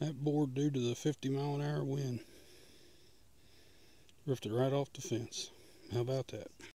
That board, due to the 50 mile an hour wind, ripped it right off the fence. How about that?